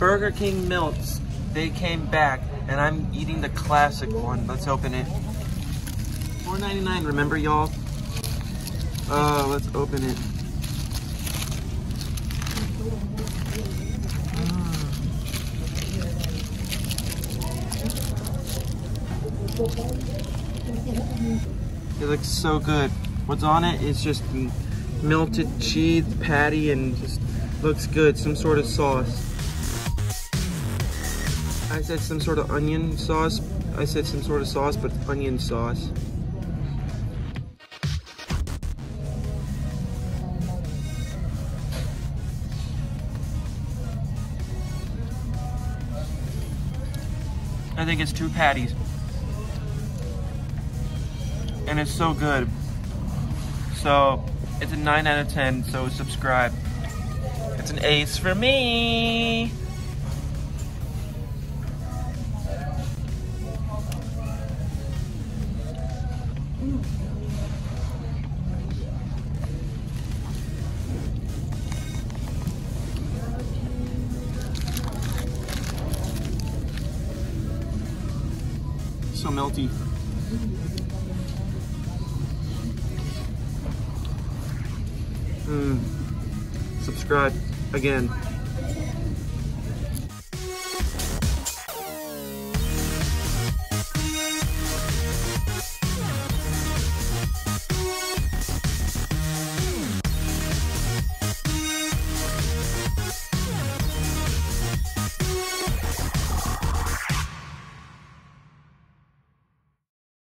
Burger King Melts. They came back, and I'm eating the classic one. Let's open it. $4.99, remember y'all? Oh, let's open it. Mm. It looks so good. What's on it is just melted cheese patty and just looks good. Some sort of sauce. I said some sort of onion sauce. I said some sort of sauce, but onion sauce. I think it's two patties. And it's so good. So, it's a 9 out of 10, so subscribe. It's an ace for me. So melty. Mm. Subscribe again.